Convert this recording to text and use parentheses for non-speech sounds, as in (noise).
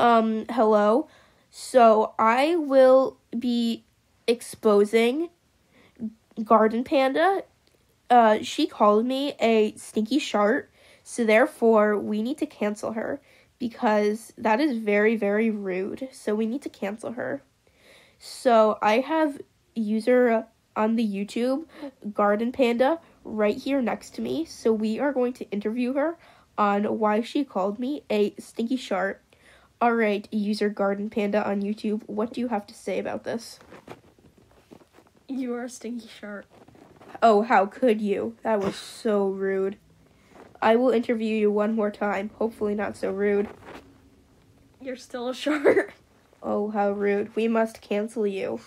Um, hello. So I will be exposing Garden Panda. Uh, she called me a stinky shark, so therefore we need to cancel her because that is very, very rude. So we need to cancel her. So I have user on the YouTube Garden Panda right here next to me. So we are going to interview her on why she called me a stinky shark. All right, user Garden Panda on YouTube, what do you have to say about this? You are a stinky shark. Oh, how could you? That was so rude. I will interview you one more time. Hopefully, not so rude. You're still a shark. (laughs) Oh, how rude. We must cancel you.